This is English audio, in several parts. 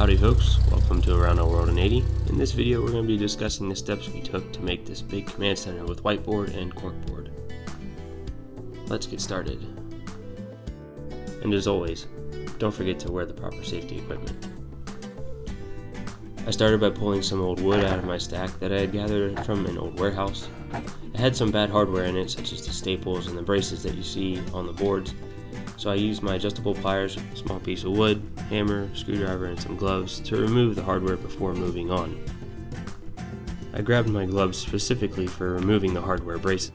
Howdy folks, welcome to Around the World in 80. In this video we're going to be discussing the steps we took to make this big command center with whiteboard and corkboard. Let's get started. And as always, don't forget to wear the proper safety equipment. I started by pulling some old wood out of my stack that I had gathered from an old warehouse. Had some bad hardware in it such as the staples and the braces that you see on the boards so I used my adjustable pliers, a small piece of wood, hammer, screwdriver, and some gloves to remove the hardware before moving on. I grabbed my gloves specifically for removing the hardware braces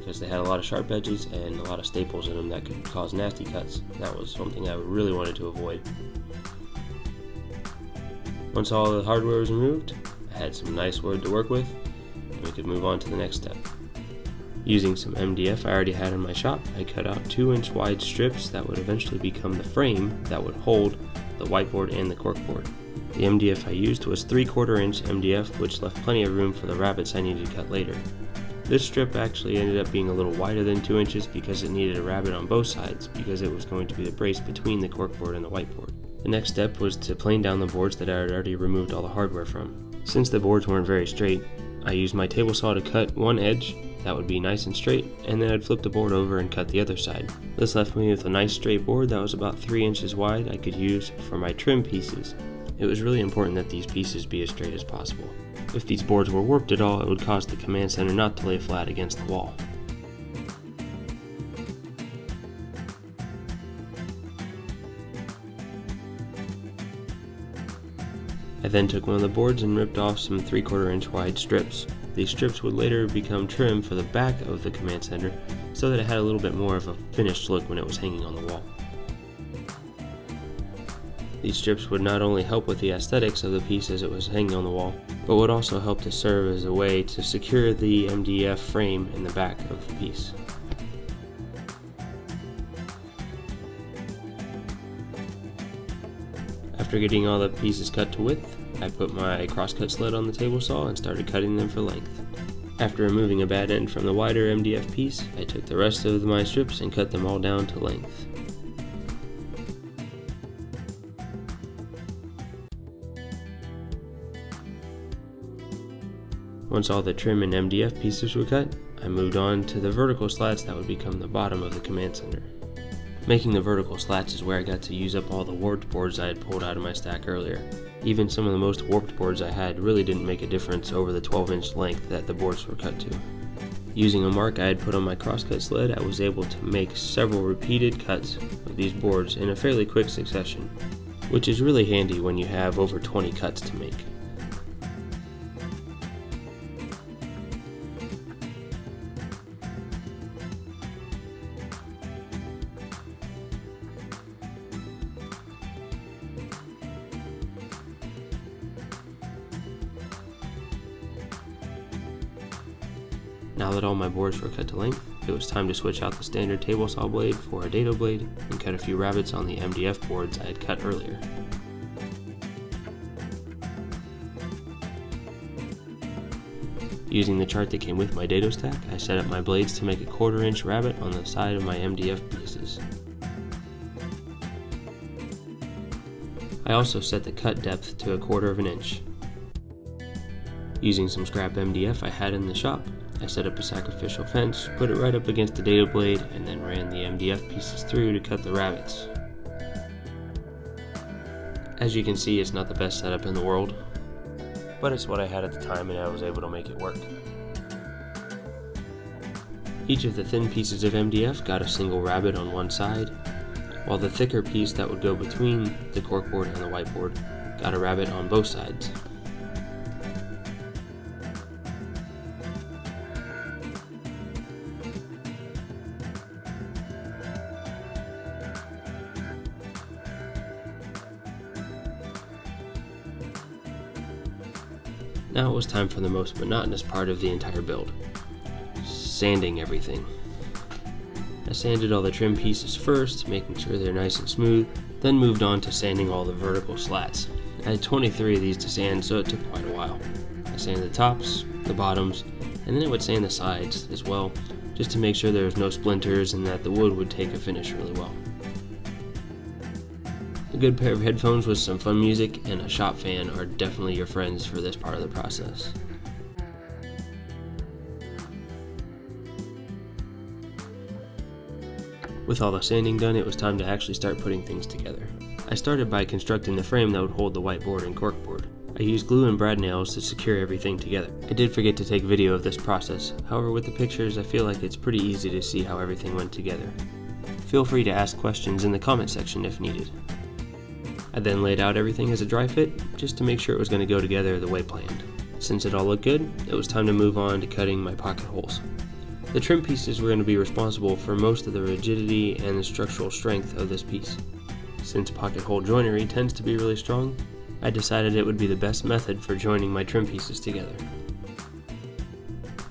because they had a lot of sharp edges and a lot of staples in them that could cause nasty cuts. That was something I really wanted to avoid. Once all the hardware was removed, I had some nice wood to work with, and we could move on to the next step. Using some MDF I already had in my shop, I cut out 2 inch wide strips that would eventually become the frame that would hold the whiteboard and the corkboard. The MDF I used was 3 quarter inch MDF which left plenty of room for the rabbets I needed to cut later. This strip actually ended up being a little wider than 2 inches because it needed a rabbet on both sides because it was going to be the brace between the corkboard and the whiteboard. The next step was to plane down the boards that I had already removed all the hardware from. Since the boards weren't very straight, I used my table saw to cut one edge that would be nice and straight, and then I'd flip the board over and cut the other side. This left me with a nice straight board that was about 3 inches wide I could use for my trim pieces. It was really important that these pieces be as straight as possible. If these boards were warped at all, it would cause the command center not to lay flat against the wall. I then took one of the boards and ripped off some 3 quarter inch wide strips. These strips would later become trim for the back of the command center so that it had a little bit more of a finished look when it was hanging on the wall. These strips would not only help with the aesthetics of the piece as it was hanging on the wall, but would also help to serve as a way to secure the MDF frame in the back of the piece. After getting all the pieces cut to width, I put my crosscut sled on the table saw and started cutting them for length. After removing a bad end from the wider MDF piece, I took the rest of my strips and cut them all down to length. Once all the trim and MDF pieces were cut, I moved on to the vertical slats that would become the bottom of the command center. Making the vertical slats is where I got to use up all the warped boards I had pulled out of my stack earlier. Even some of the most warped boards I had really didn't make a difference over the 12 inch length that the boards were cut to. Using a mark I had put on my crosscut sled, I was able to make several repeated cuts of these boards in a fairly quick succession, which is really handy when you have over 20 cuts to make. Now that all my boards were cut to length, it was time to switch out the standard table saw blade for a dado blade and cut a few rabbets on the MDF boards I had cut earlier. Using the chart that came with my dado stack, I set up my blades to make a quarter inch rabbet on the side of my MDF pieces. I also set the cut depth to a quarter of an inch. Using some scrap MDF I had in the shop, I set up a sacrificial fence, put it right up against the dado blade, and then ran the MDF pieces through to cut the rabbets. As you can see, it's not the best setup in the world, but it's what I had at the time and I was able to make it work. Each of the thin pieces of MDF got a single rabbet on one side, while the thicker piece that would go between the corkboard and the whiteboard got a rabbet on both sides. Now it was time for the most monotonous part of the entire build. Sanding everything. I sanded all the trim pieces first, making sure they're nice and smooth, then moved on to sanding all the vertical slats. I had 23 of these to sand, so it took quite a while. I sanded the tops, the bottoms, and then I would sand the sides as well, just to make sure there was no splinters and that the wood would take a finish really well. A good pair of headphones with some fun music and a shop fan are definitely your friends for this part of the process. With all the sanding done, it was time to actually start putting things together. I started by constructing the frame that would hold the whiteboard and corkboard. I used glue and brad nails to secure everything together. I did forget to take video of this process, however with the pictures I feel like it's pretty easy to see how everything went together. Feel free to ask questions in the comment section if needed. I then laid out everything as a dry fit, just to make sure it was going to go together the way planned. Since it all looked good, it was time to move on to cutting my pocket holes. The trim pieces were going to be responsible for most of the rigidity and the structural strength of this piece. Since pocket hole joinery tends to be really strong, I decided it would be the best method for joining my trim pieces together.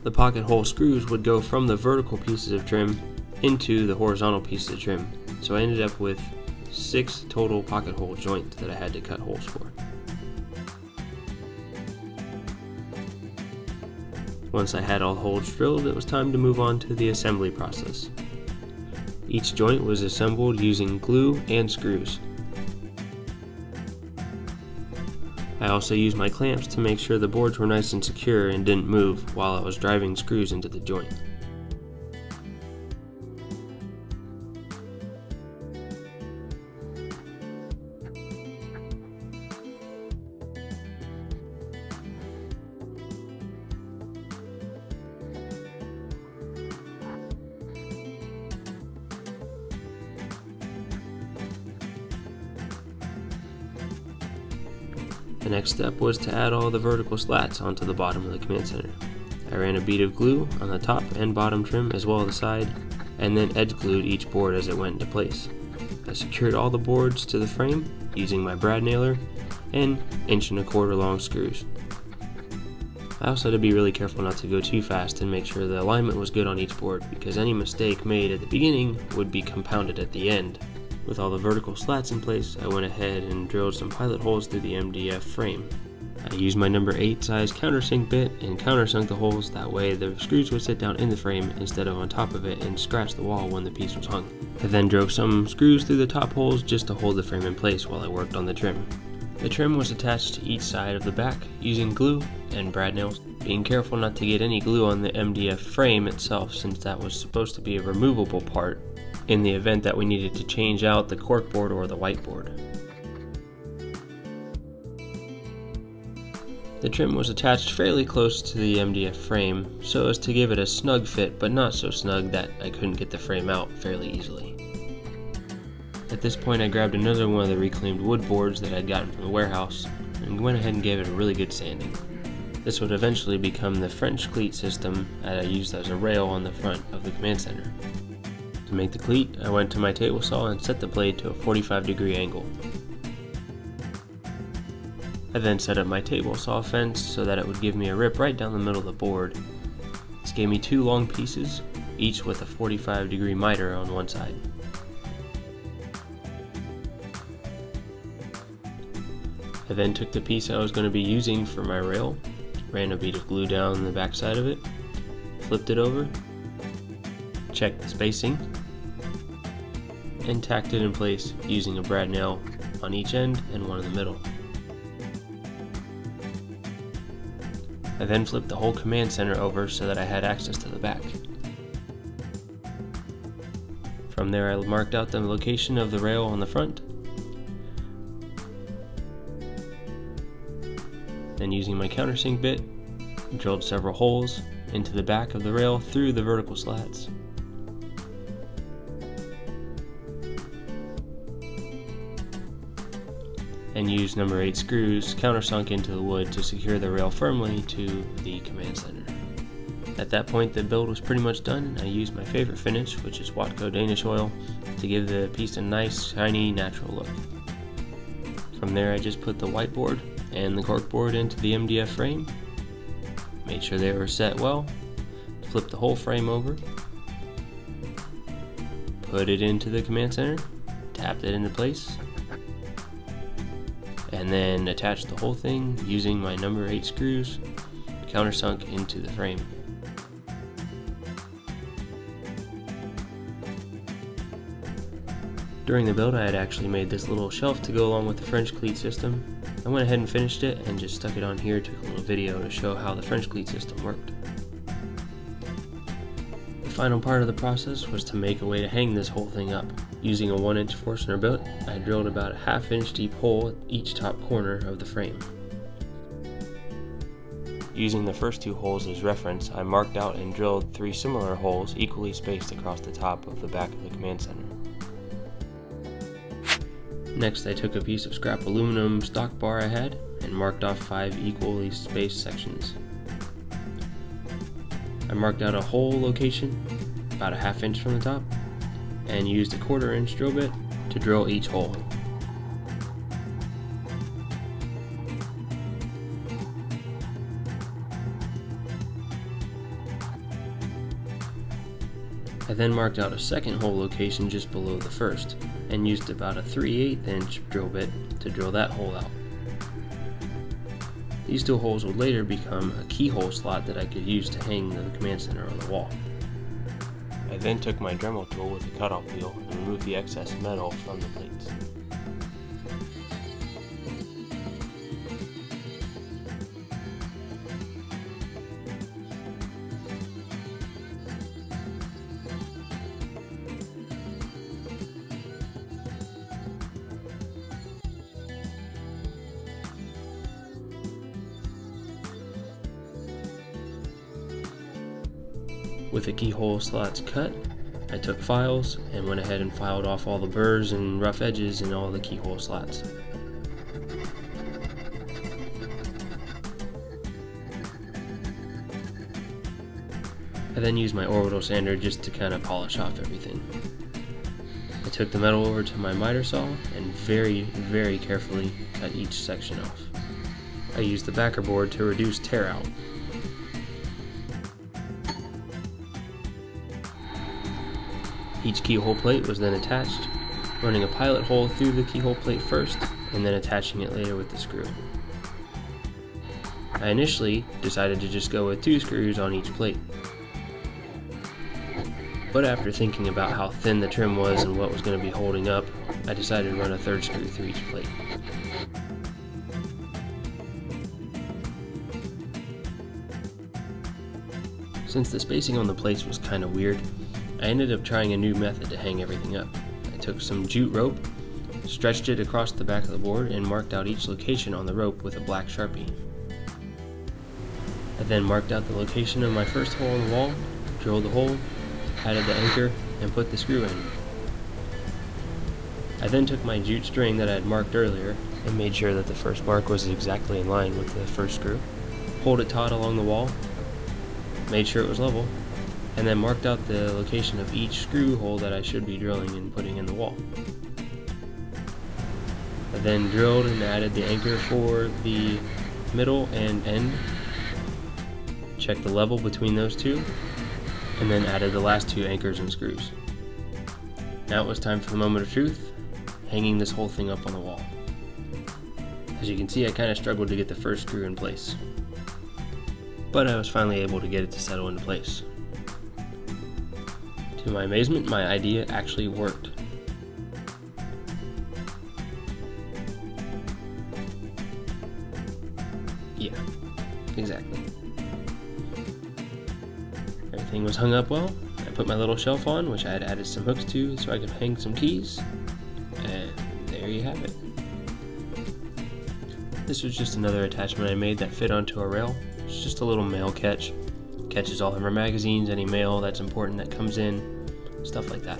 The pocket hole screws would go from the vertical pieces of trim into the horizontal pieces of trim, so I ended up with six total pocket hole joints that I had to cut holes for. Once I had all holes drilled, it was time to move on to the assembly process. Each joint was assembled using glue and screws. I also used my clamps to make sure the boards were nice and secure and didn't move while I was driving screws into the joint. The next step was to add all the vertical slats onto the bottom of the command center. I ran a bead of glue on the top and bottom trim as well as the side, and then edge glued each board as it went into place. I secured all the boards to the frame using my brad nailer and inch and a quarter long screws. I also had to be really careful not to go too fast and make sure the alignment was good on each board because any mistake made at the beginning would be compounded at the end with all the vertical slats in place, I went ahead and drilled some pilot holes through the MDF frame. I used my number 8 size countersink bit and countersunk the holes, that way the screws would sit down in the frame instead of on top of it and scratch the wall when the piece was hung. I then drove some screws through the top holes just to hold the frame in place while I worked on the trim. The trim was attached to each side of the back using glue and brad nails, being careful not to get any glue on the MDF frame itself since that was supposed to be a removable part in the event that we needed to change out the corkboard or the whiteboard. The trim was attached fairly close to the MDF frame so as to give it a snug fit but not so snug that I couldn't get the frame out fairly easily. At this point I grabbed another one of the reclaimed wood boards that I'd gotten from the warehouse and went ahead and gave it a really good sanding. This would eventually become the French cleat system that I used as a rail on the front of the command center. To make the cleat, I went to my table saw and set the blade to a 45 degree angle. I then set up my table saw fence so that it would give me a rip right down the middle of the board. This gave me two long pieces, each with a 45 degree miter on one side. I then took the piece I was going to be using for my rail, ran a bead of glue down the back side of it, flipped it over, checked the spacing, and tacked it in place using a brad nail on each end and one in the middle. I then flipped the whole command center over so that I had access to the back. From there I marked out the location of the rail on the front. Then using my countersink bit, drilled several holes into the back of the rail through the vertical slats. And use number 8 screws countersunk into the wood to secure the rail firmly to the command center. At that point the build was pretty much done and I used my favorite finish which is Watco Danish oil to give the piece a nice shiny natural look. From there I just put the whiteboard and the corkboard into the MDF frame, made sure they were set well, flipped the whole frame over, put it into the command center, tapped it into place, and then attach the whole thing using my number 8 screws countersunk into the frame. During the build I had actually made this little shelf to go along with the French cleat system. I went ahead and finished it and just stuck it on here, took a little video to show how the French cleat system worked. The final part of the process was to make a way to hang this whole thing up. Using a 1 inch Forstner billet, I drilled about a half inch deep hole at each top corner of the frame. Using the first two holes as reference, I marked out and drilled three similar holes equally spaced across the top of the back of the command center. Next I took a piece of scrap aluminum stock bar I had and marked off five equally spaced sections. I marked out a hole location about a half inch from the top and used a quarter inch drill bit to drill each hole. I then marked out a second hole location just below the first, and used about a 3 8 inch drill bit to drill that hole out. These two holes would later become a keyhole slot that I could use to hang the command center on the wall. I then took my Dremel tool with a cutoff wheel and removed the excess metal from the plates. With the keyhole slots cut, I took files and went ahead and filed off all the burrs and rough edges in all the keyhole slots. I then used my orbital sander just to kind of polish off everything. I took the metal over to my miter saw and very, very carefully cut each section off. I used the backer board to reduce tear out Each keyhole plate was then attached, running a pilot hole through the keyhole plate first, and then attaching it later with the screw. I initially decided to just go with two screws on each plate. But after thinking about how thin the trim was and what was going to be holding up, I decided to run a third screw through each plate. Since the spacing on the plates was kind of weird, I ended up trying a new method to hang everything up. I took some jute rope, stretched it across the back of the board, and marked out each location on the rope with a black sharpie. I then marked out the location of my first hole in the wall, drilled the hole, added the anchor, and put the screw in. I then took my jute string that I had marked earlier and made sure that the first mark was exactly in line with the first screw, pulled it taut along the wall, made sure it was level, and then marked out the location of each screw hole that I should be drilling and putting in the wall. I then drilled and added the anchor for the middle and end, checked the level between those two, and then added the last two anchors and screws. Now it was time for the moment of truth, hanging this whole thing up on the wall. As you can see, I kind of struggled to get the first screw in place, but I was finally able to get it to settle into place. To my amazement, my idea actually worked. Yeah, exactly. Everything was hung up well. I put my little shelf on, which I had added some hooks to so I could hang some keys. And there you have it. This was just another attachment I made that fit onto a rail. It's just a little mail catch. Catches all of our magazines, any mail that's important that comes in, stuff like that.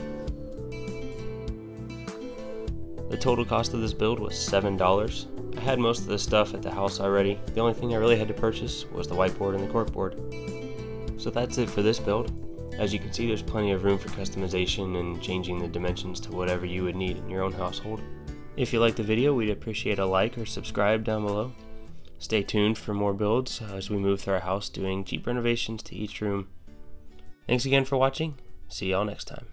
The total cost of this build was $7. I had most of the stuff at the house already. The only thing I really had to purchase was the whiteboard and the corkboard. So that's it for this build. As you can see, there's plenty of room for customization and changing the dimensions to whatever you would need in your own household. If you liked the video, we'd appreciate a like or subscribe down below. Stay tuned for more builds as we move through our house doing cheap renovations to each room. Thanks again for watching, See y'all next time.